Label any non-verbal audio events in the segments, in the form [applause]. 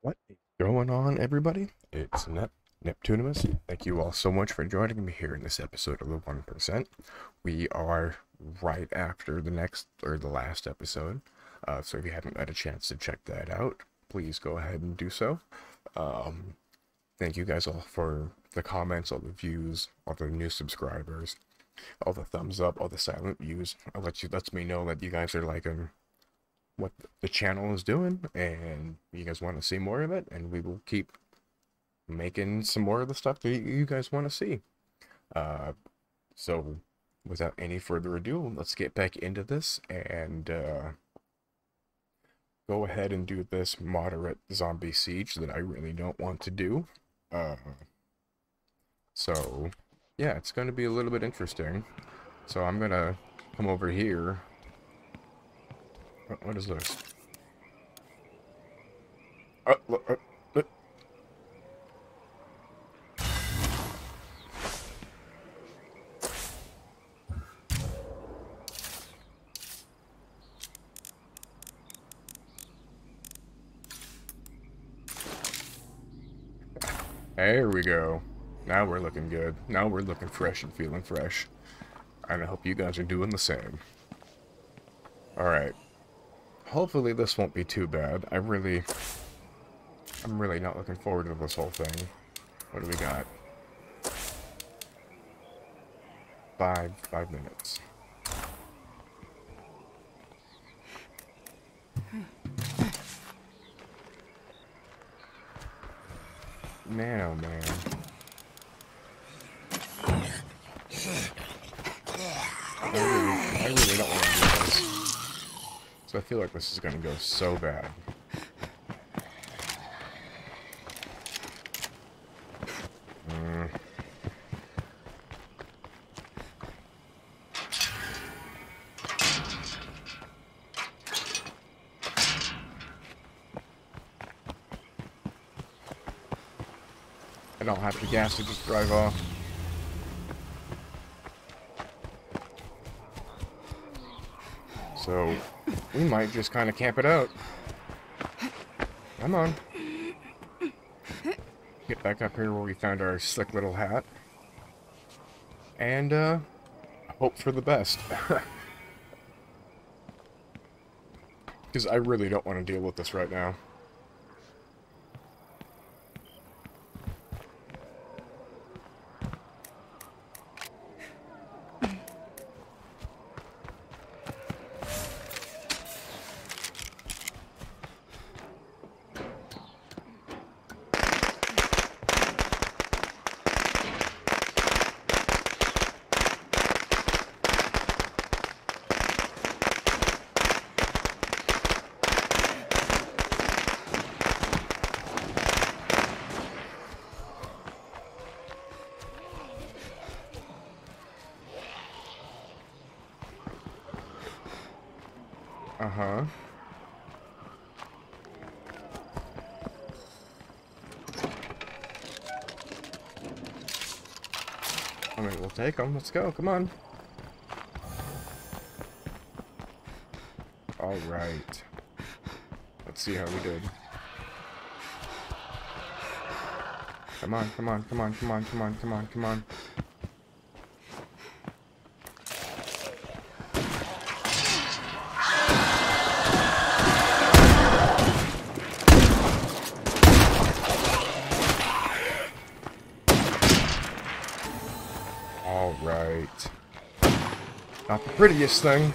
What is going on, everybody? It's Nep Neptunimas. Thank you all so much for joining me here in this episode of the One Percent. We are right after the next or the last episode, uh, so if you haven't had a chance to check that out, please go ahead and do so. Um, thank you guys all for the comments, all the views, all the new subscribers, all the thumbs up, all the silent views. Let you lets me know that you guys are liking what the channel is doing and you guys want to see more of it and we will keep making some more of the stuff that you guys want to see. Uh, so without any further ado let's get back into this and uh, go ahead and do this moderate zombie siege that I really don't want to do. Uh, so yeah it's going to be a little bit interesting. So I'm gonna come over here what, is this? Uh, look, uh, look. There we go. Now we're looking good. Now we're looking fresh and feeling fresh. And I hope you guys are doing the same. Alright. Hopefully this won't be too bad. I really... I'm really not looking forward to this whole thing. What do we got? Five, five minutes. Man, oh man. I really, I really don't want to do this. So I feel like this is going to go so bad. Mm. I don't have the gas to just drive off. So, we might just kind of camp it out. Come on. Get back up here where we found our slick little hat. And, uh, hope for the best. [laughs] Because I really don't want to deal with this right now. Uh-huh. I mean, we'll take them. Let's go. Come on. All right. Let's see how we did. Come on, come on, come on, come on, come on, come on, come on. Prettiest thing.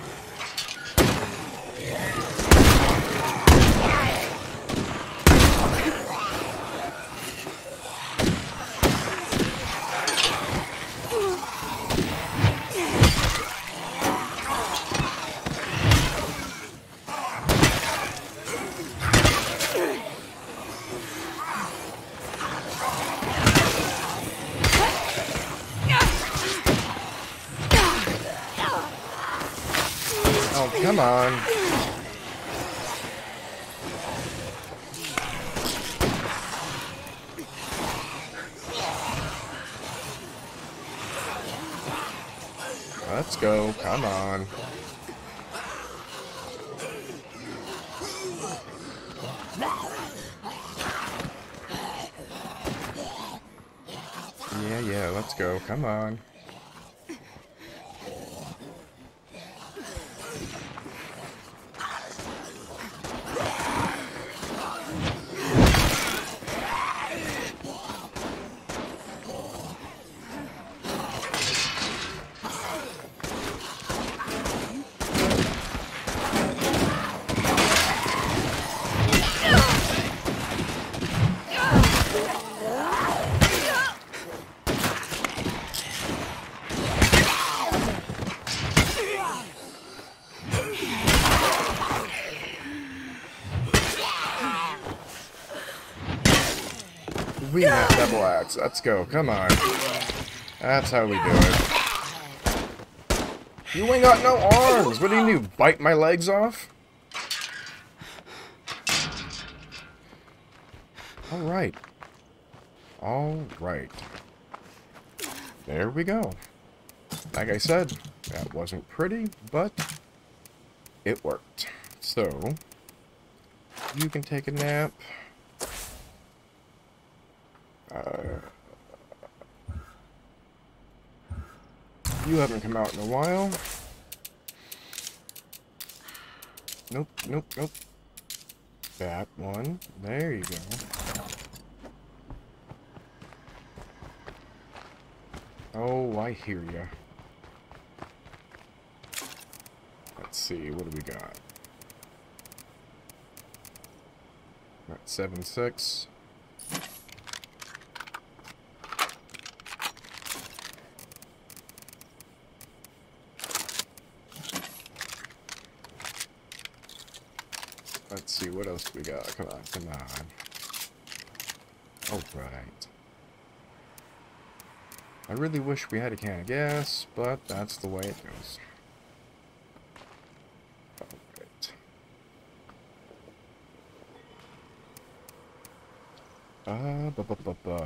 Let's go. Come on. Yeah, yeah, let's go. Come on. Axe. Let's go. Come on. That's how we do it. You ain't got no arms. What do you do? Bite my legs off? Alright. Alright. There we go. Like I said, that wasn't pretty, but it worked. So, you can take a nap. Uh, you haven't come out in a while. Nope, nope, nope. That one. There you go. Oh, I hear ya. Let's see, what do we got? Got 7-6. Let's see, what else we got? Come on, come on. Alright. I really wish we had a can of gas, but that's the way it goes. Alright. Uh, bu bu bu bu.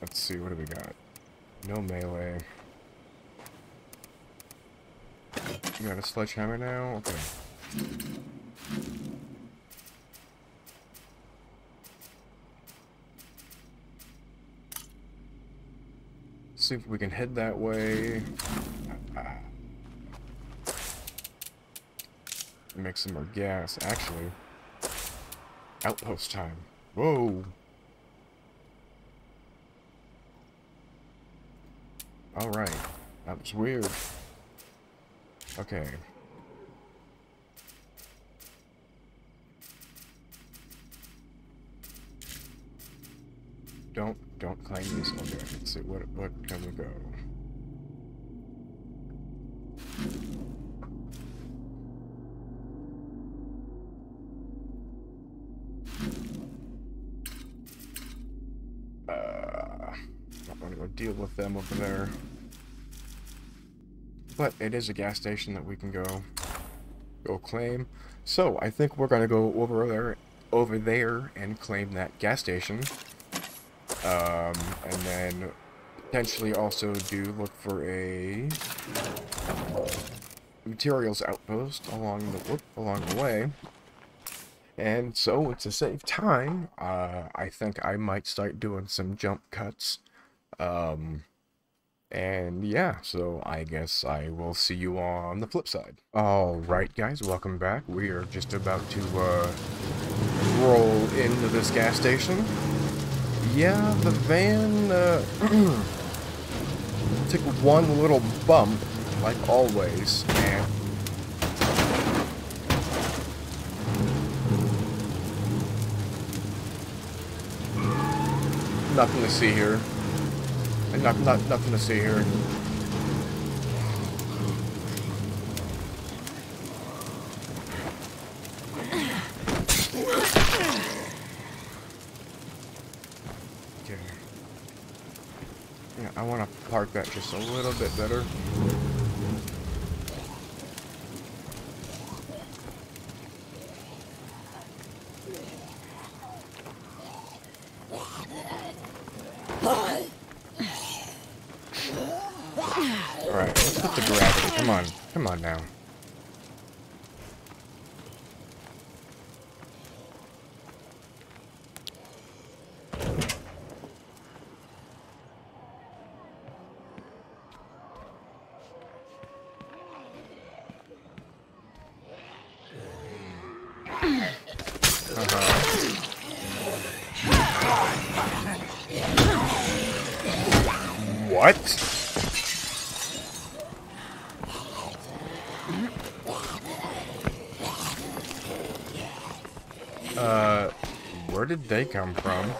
Let's see, what do we got? No melee. You got a sledgehammer now? Okay. See if we can head that way. Make some more gas. Actually, outpost time. Whoa. Alright. That was weird. Okay. Don't don't claim these. Okay, let's see what what can we go. Uh, want to go deal with them over there. But it is a gas station that we can go go claim. So I think we're gonna go over there over there and claim that gas station. Um, and then potentially also do look for a materials outpost along the along the way. And so to save time, uh, I think I might start doing some jump cuts. Um, and yeah, so I guess I will see you on the flip side. Alright guys, welcome back. We are just about to uh, roll into this gas station. Yeah, the van uh, [clears throat] took one little bump, like always, and nothing to see here. And not, not, nothing to see here. Yeah, I want to park that just a little bit better. Alright, let's put the gravity. Come on. Come on now. What? Uh, where they come from?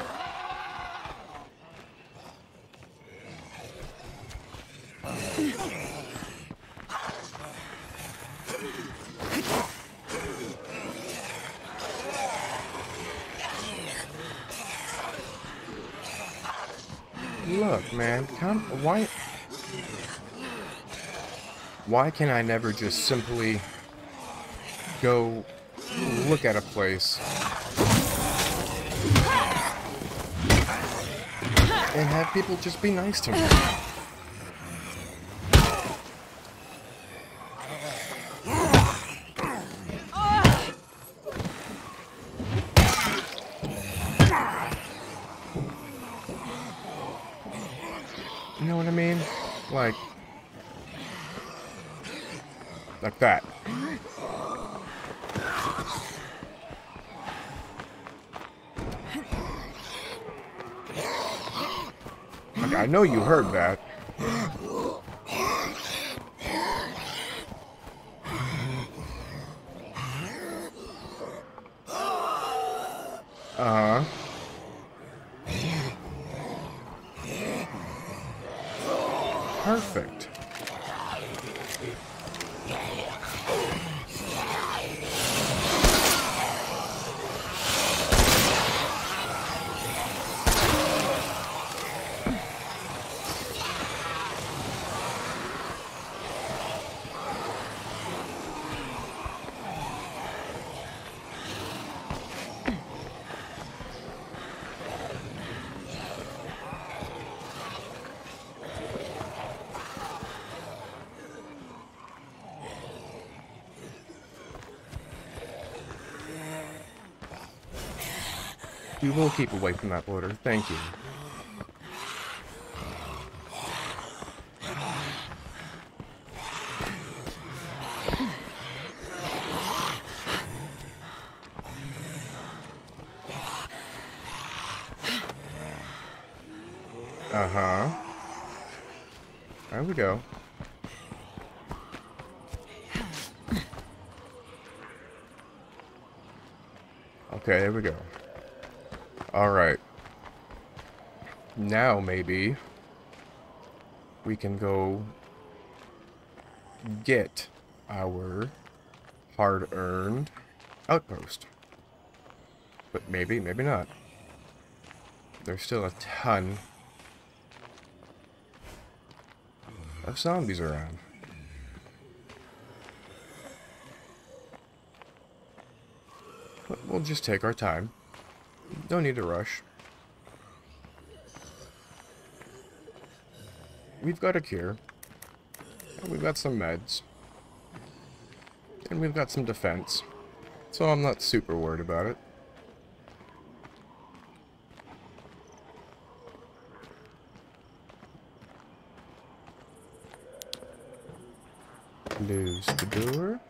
Look, man, come, why, why can I never just simply go look at a place and have people just be nice to me? You know what I mean? Like, like that. Like, I know you heard that. Uh-huh. Perfect. We will keep away from that border. Thank you. Uh-huh. There we go. Okay, there we go. Alright. Maybe, we can go get our hard-earned outpost. But maybe, maybe not. There's still a ton of zombies around. But we'll just take our time. Don't need to rush. We've got a cure. And we've got some meds. And we've got some defense. So I'm not super worried about it. Close the door.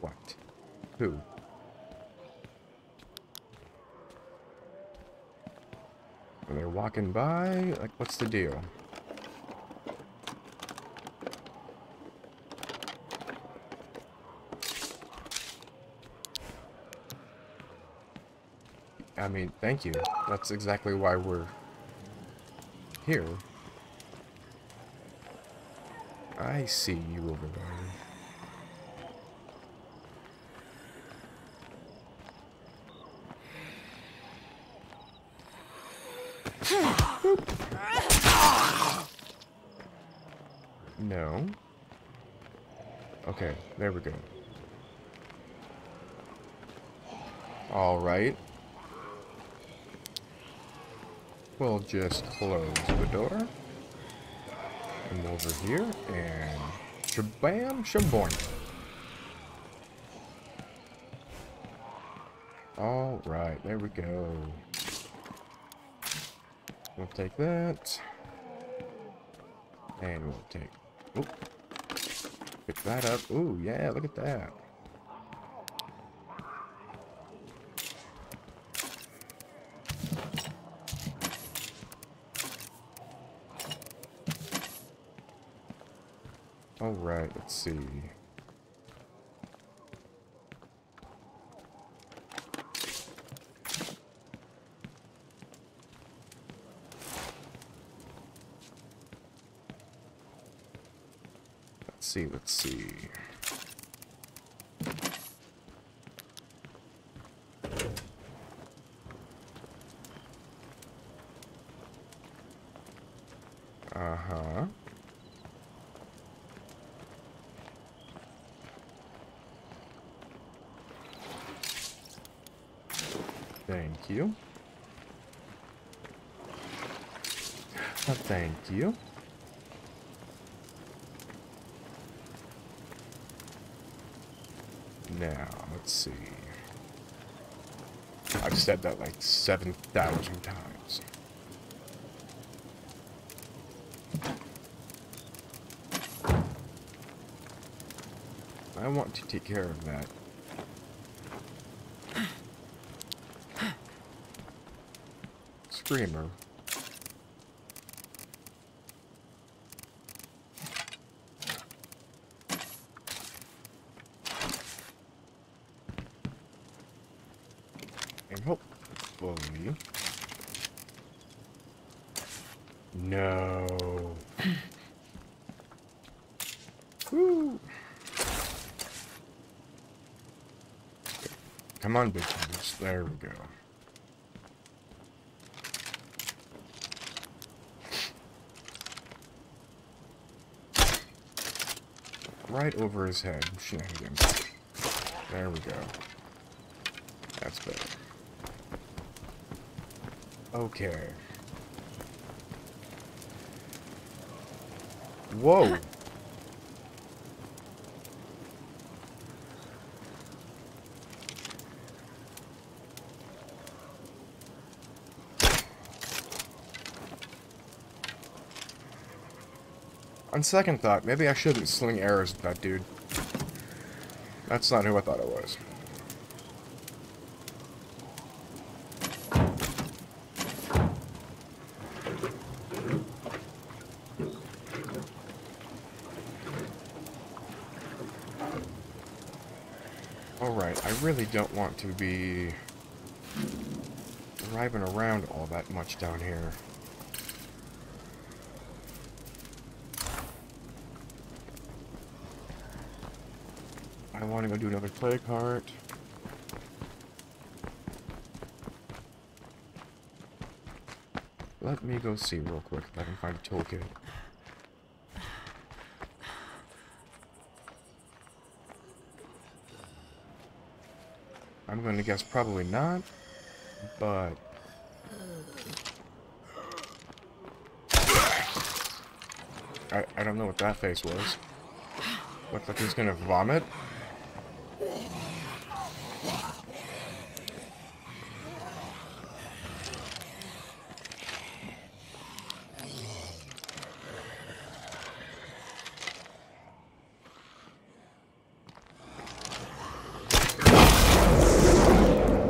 What? Who? Are they walking by? Like, what's the deal? I mean, thank you. That's exactly why we're here. I see you over there. No. Okay, there we go. Alright. We'll just close the door. Come over here and shabam shaboing. Alright, there we go. We'll take that. And we'll take... Oop. Pick that up. Ooh, yeah, look at that. Alright, let's see. Let's see, let's see. Uh-huh. Thank you. Thank you. Now, let's see. I've said that like 7,000 times. I want to take care of that. Screamer. And hopefully... No. Woo. Come on, big times. There we go. Right over his head. Shenanigans. There we go. That's better. Okay. Whoa! On second thought, maybe I shouldn't sling arrows at that dude. That's not who I thought it was. Alright, I really don't want to be driving around all that much down here. I want to go do another plague heart. Let me go see real quick if I can find a toolkit. I'm going to guess probably not, but... I, I don't know what that face was. Looks like he's going to vomit.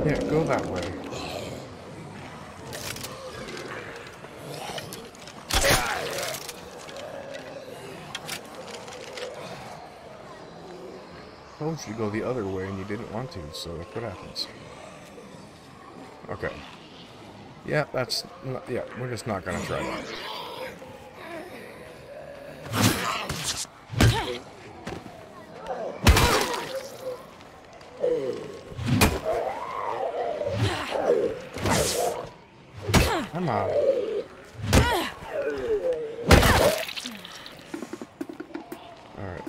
Yeah, go that way. Told you to go the other way and you didn't to, so what happens. Okay. Yeah, that's... Not, yeah, we're just not gonna try that. Come on. Alright.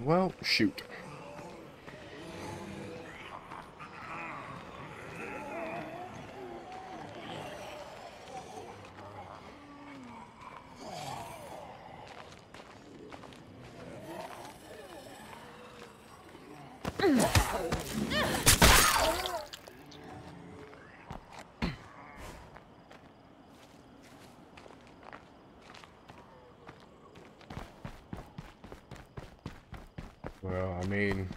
Well, shoot. Well, I mean...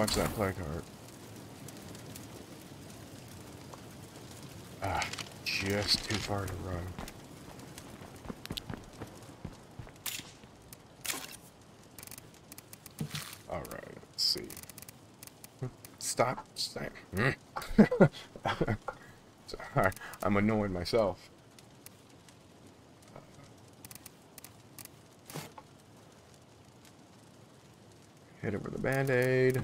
Far's that plague heart? Ah, just too far to run. Alright, let's see. Stop. Stop. [laughs] Sorry, I'm annoying myself. Hit it with a band-aid.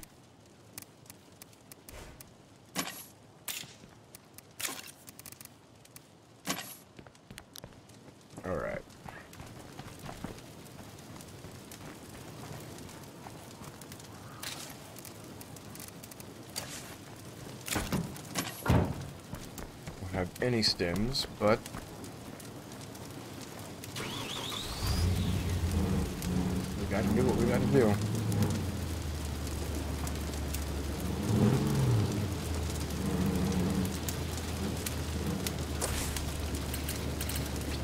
Alright. Any stems, but we gotta do what we gotta do.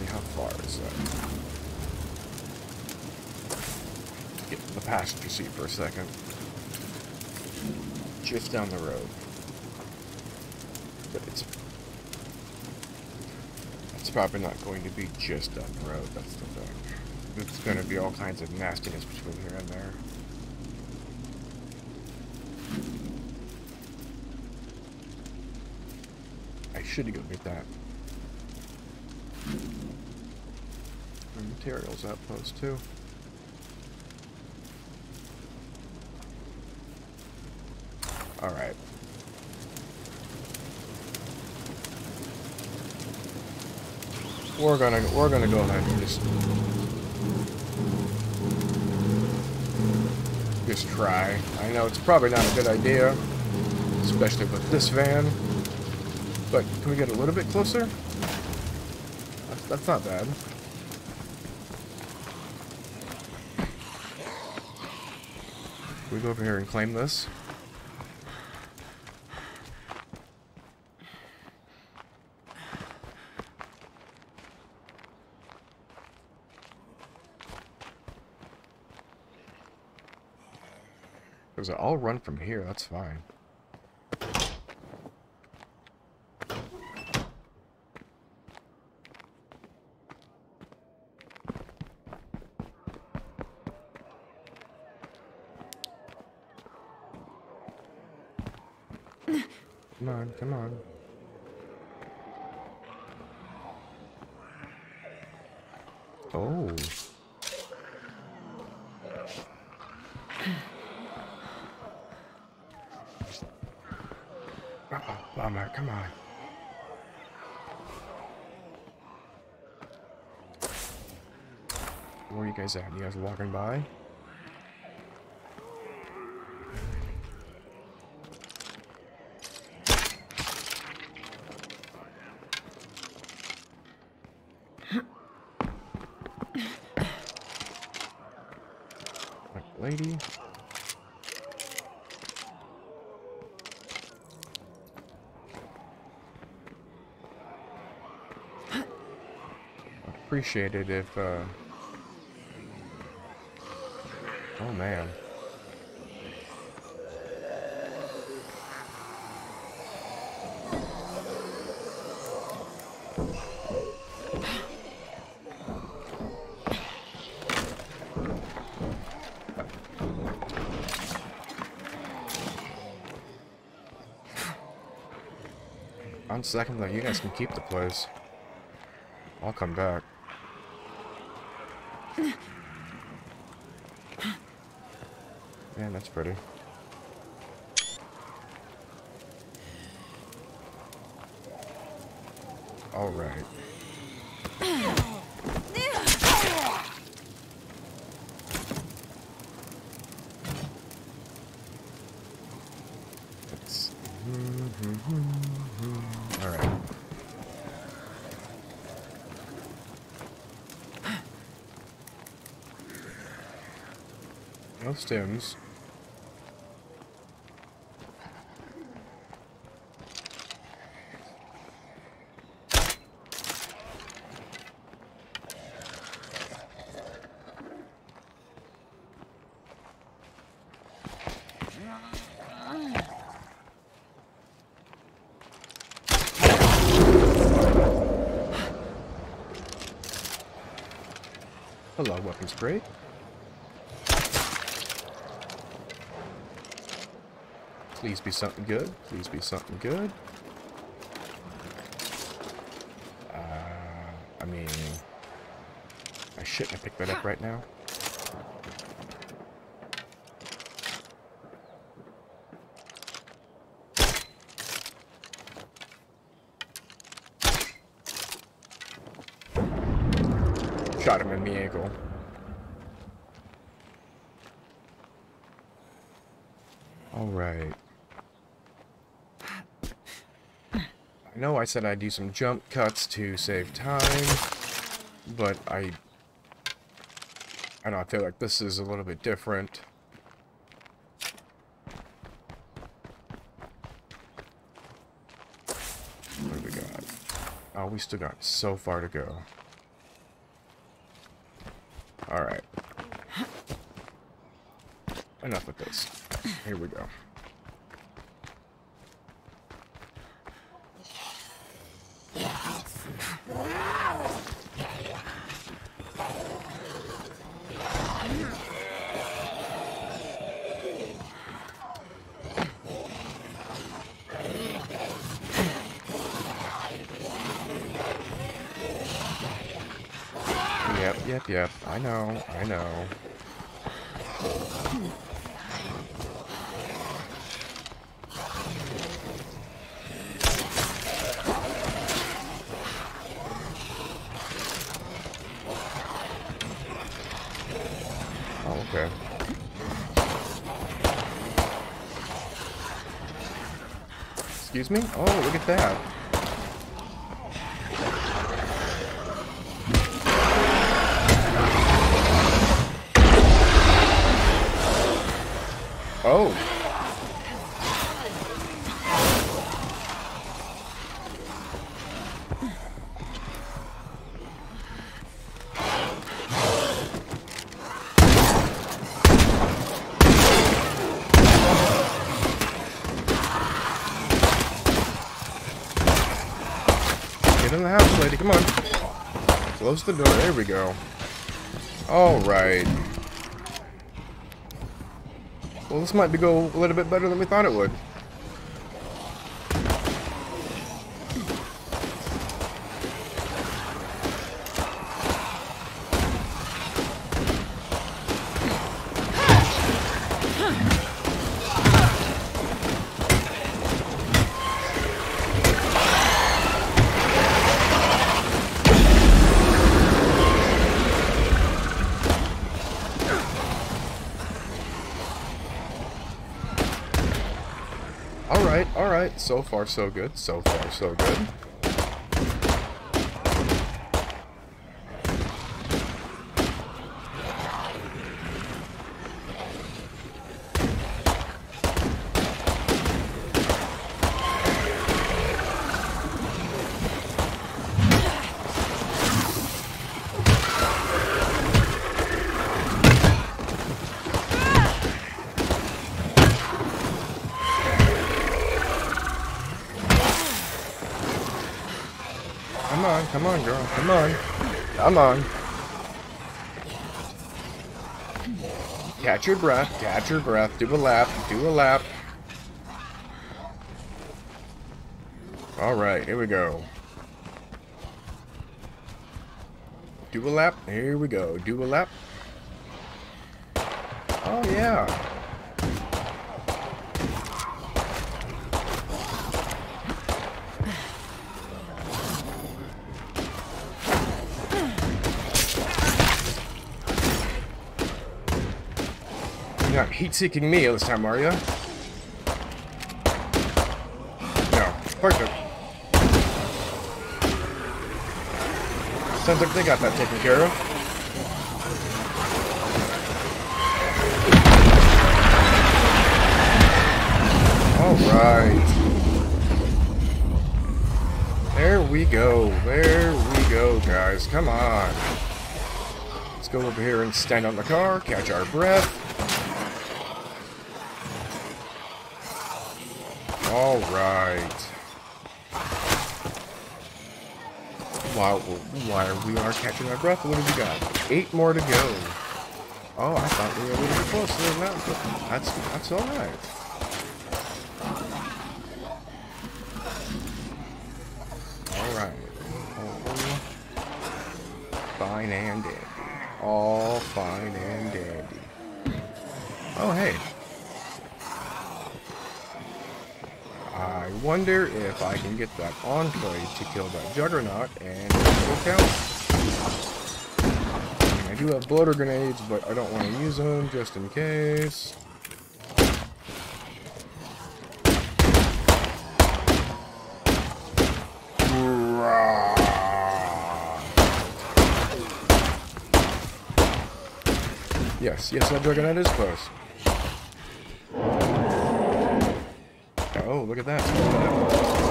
How far is that? Get the passenger seat for a second. Just down the road. But it's it's probably not going to be just the road, that's the thing. It's going to be all kinds of nastiness between here and there. I should go get that. And materials outpost too. Alright. We're gonna we're gonna go ahead and just just try. I know it's probably not a good idea, especially with this van. But can we get a little bit closer? That's, that's not bad. Can we go over here and claim this? Because I'll run from here, that's fine. Come on, come on. Oh. Oh, bummer, come on. Where are you guys at? You guys walking by? Lady. Appreciate it if, uh... Oh, man. On second though, you guys can keep the place. I'll come back. Man, that's pretty. Alright. It's... Mm-hmm, mm-hmm, mm-hmm. Alright. Hello, weapons crate. Please be something good. Please be something good. Uh, I mean, I shouldn't have picked that up right now. Shot him ankle. Alright. I know I said I'd do some jump cuts to save time, but I... I don't know, I feel like this is a little bit different. What do we got? Oh, we still got so far to go. Alright. Enough with this. Here we go. Yep, yep. I know, I know. Oh, okay. Excuse me? Oh, look at that. Come on. Close the door. There we go. All right. Well, this might be go a little bit better than we thought it would. Alright, alright. So far, so good. So far, so good. Come on, girl. Come on. Come on. Catch your breath. Catch your breath. Do a lap. Do a lap. Alright, here we go. Do a lap. Here we go. Do a lap. Oh, yeah. heat-seeking me this time, are you? No. Perfect. Sounds like they got that taken care of. Alright. There we go. There we go, guys. Come on. Let's go over here and stand on the car, catch our breath. Alright. While, while we are catching our breath, what have we got? Eight more to go. Oh, I thought we were a little bit closer than that, that's, that's alright. Alright. Fine and dandy. All fine and dandy. Oh, hey. I wonder I can get that Enclave to kill that Juggernaut and will count. I do have bloater grenades, but I don't want to use them just in case. Yes, yes, that Juggernaut is close. Oh, look at that.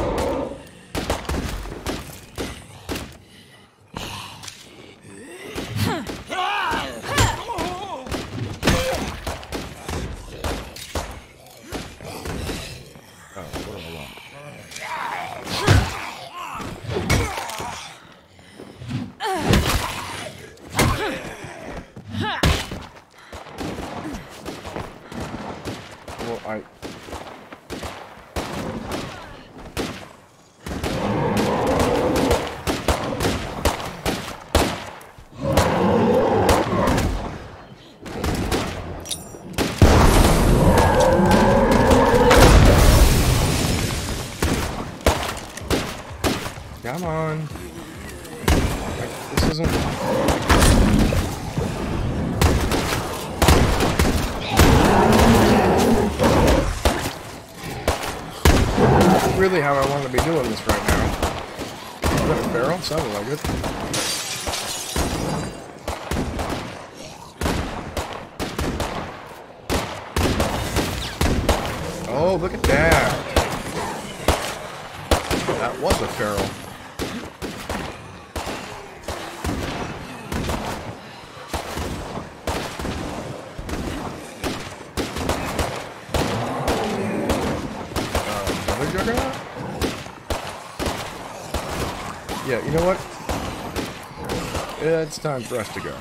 Come on. This isn't... really how I want to be doing this right now. Is that a barrel? Sounded like it. Oh, look at that. That was a feral. Yeah, you know what? It's time for us to go.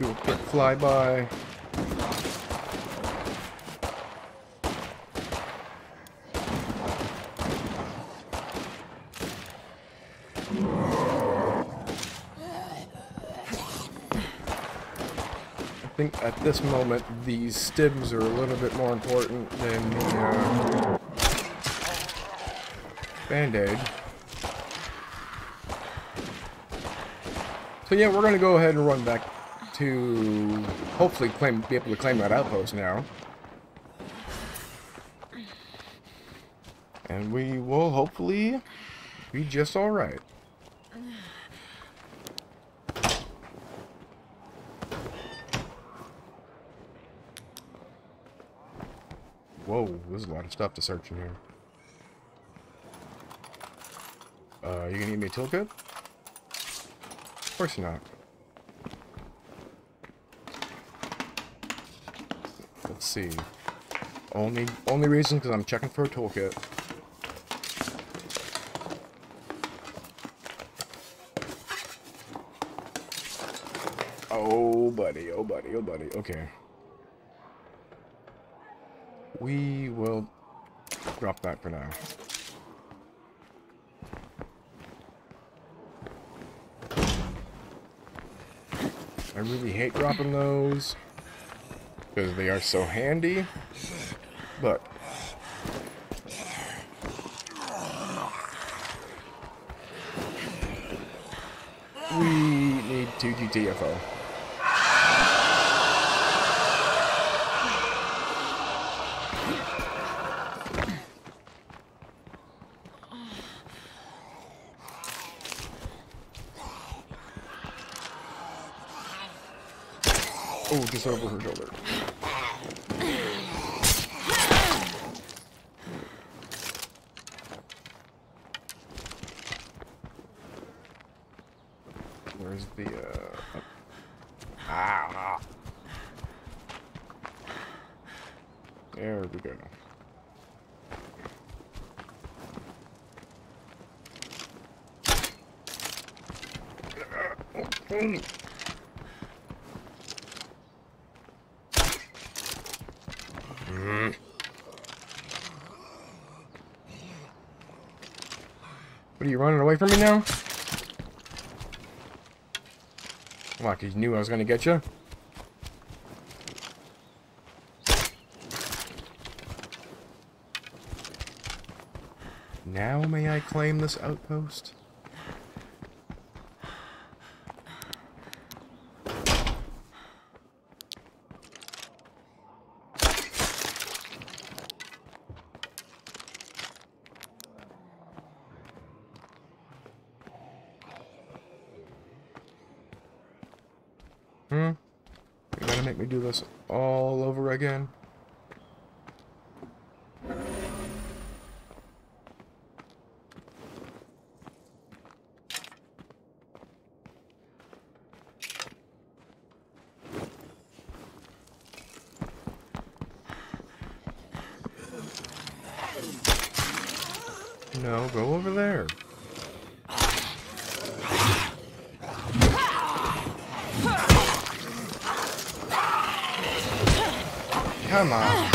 Do a quick flyby. At this moment these stims are a little bit more important than the uh, band-aid. So yeah, we're going to go ahead and run back to hopefully claim, be able to claim that outpost now. And we will hopefully be just alright. Whoa, there's a lot of stuff to search in here. Uh, you gonna give me a toolkit? Of course not. Let's see. Only only reason because I'm checking for a toolkit. Oh buddy, oh buddy, oh buddy. Okay. We will drop that for now. I really hate dropping those because they are so handy, but we need 2 GTFO. This over her shoulder. Where's the, uh... Ah! There we go. What are you running away from me now? What, cause you knew I was gonna get you? Now may I claim this outpost? Hmm? You gotta make me do this all over again? No, go over there. Come on.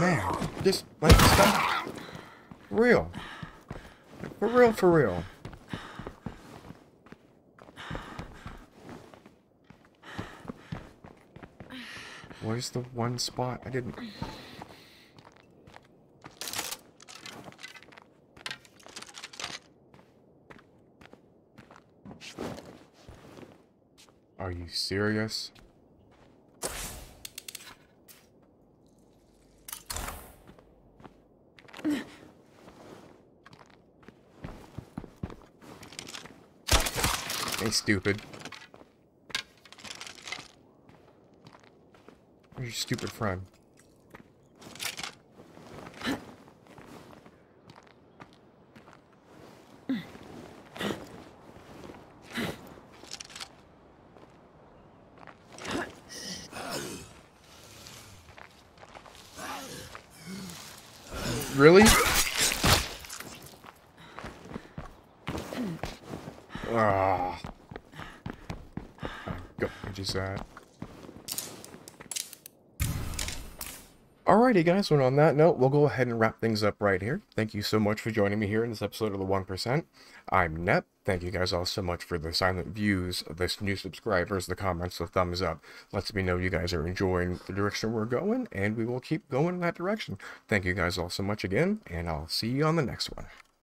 Man, just like stop. For real. For real. Where's the one spot? I didn't... Are you serious? Hey, stupid. Where's your stupid friend? Really? Ah. Just that. Alrighty guys, well on that note, we'll go ahead and wrap things up right here. Thank you so much for joining me here in this episode of the 1%. I'm Nep. Thank you guys all so much for the silent views, the new subscribers, the comments, the thumbs up. Lets me know you guys are enjoying the direction we're going, and we will keep going in that direction. Thank you guys all so much again, and I'll see you on the next one.